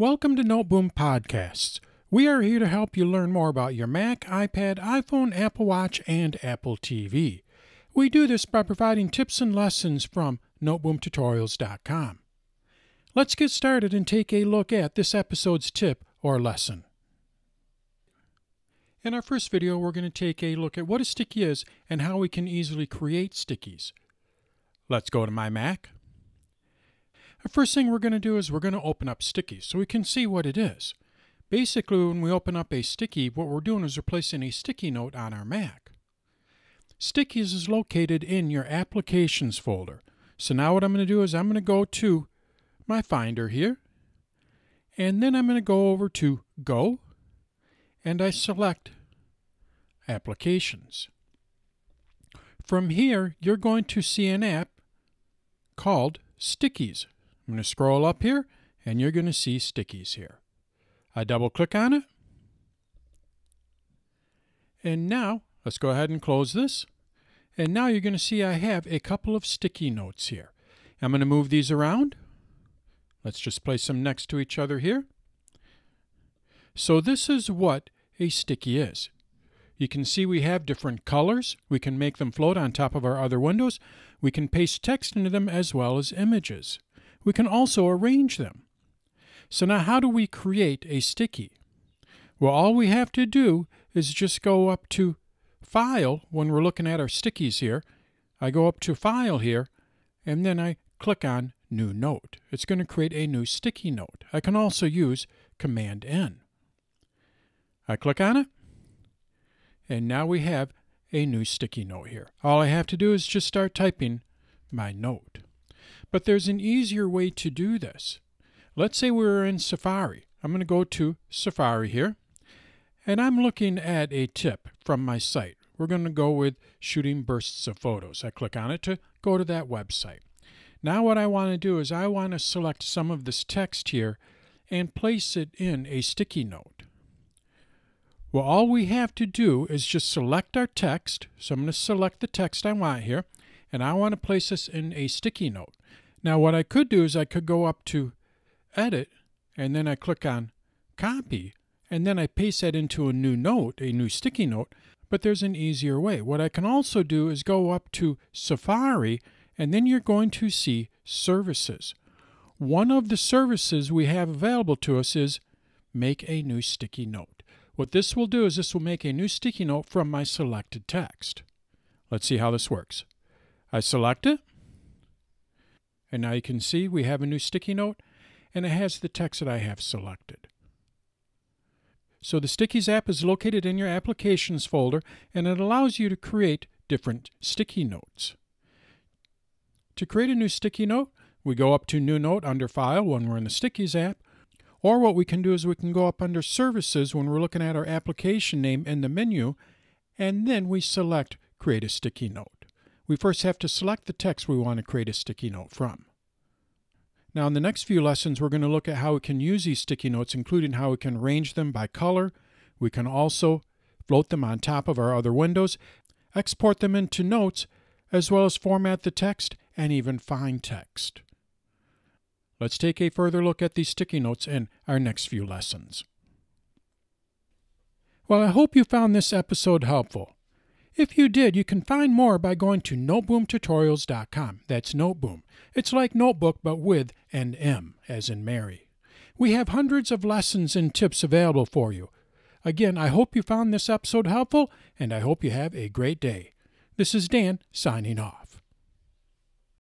Welcome to Noteboom Podcasts. We are here to help you learn more about your Mac, iPad, iPhone, Apple Watch, and Apple TV. We do this by providing tips and lessons from noteboomtutorials.com. Let's get started and take a look at this episode's tip or lesson. In our first video, we're going to take a look at what a sticky is and how we can easily create stickies. Let's go to my Mac. The first thing we're going to do is we're going to open up sticky so we can see what it is. Basically, when we open up a sticky, what we're doing is we're placing a sticky note on our Mac. Stickies is located in your Applications folder. So now what I'm going to do is I'm going to go to my Finder here, and then I'm going to go over to Go, and I select Applications. From here, you're going to see an app called Stickies. I'm going to scroll up here, and you're going to see Stickies here. I double click on it. And now, let's go ahead and close this. And now you're going to see I have a couple of sticky notes here. I'm going to move these around. Let's just place them next to each other here. So this is what a sticky is. You can see we have different colors. We can make them float on top of our other windows. We can paste text into them as well as images. We can also arrange them. So now how do we create a sticky? Well, all we have to do is just go up to File when we're looking at our stickies here. I go up to File here, and then I click on New Note. It's going to create a new sticky note. I can also use Command N. I click on it, and now we have a new sticky note here. All I have to do is just start typing my note. But there's an easier way to do this. Let's say we're in Safari. I'm going to go to Safari here, and I'm looking at a tip from my site. We're going to go with shooting bursts of photos. I click on it to go to that website. Now what I want to do is I want to select some of this text here and place it in a sticky note. Well, all we have to do is just select our text. So I'm going to select the text I want here, and I want to place this in a sticky note. Now what I could do is I could go up to Edit, and then I click on Copy, and then I paste that into a new note, a new sticky note, but there's an easier way. What I can also do is go up to Safari, and then you're going to see Services. One of the services we have available to us is Make a New Sticky Note. What this will do is this will make a new sticky note from my selected text. Let's see how this works. I select it, and now you can see we have a new sticky note, and it has the text that I have selected. So the Stickies app is located in your Applications folder, and it allows you to create different sticky notes. To create a new sticky note, we go up to New Note under File when we're in the Stickies app, or what we can do is we can go up under Services when we're looking at our application name in the menu, and then we select Create a Sticky Note. We first have to select the text we want to create a sticky note from. Now in the next few lessons, we're going to look at how we can use these sticky notes, including how we can arrange them by color. We can also float them on top of our other windows, export them into notes, as well as format the text and even find text. Let's take a further look at these sticky notes in our next few lessons. Well, I hope you found this episode helpful. If you did, you can find more by going to noteboomtutorials.com. That's Noteboom. It's like notebook, but with an M, as in Mary. We have hundreds of lessons and tips available for you. Again, I hope you found this episode helpful, and I hope you have a great day. This is Dan, signing off.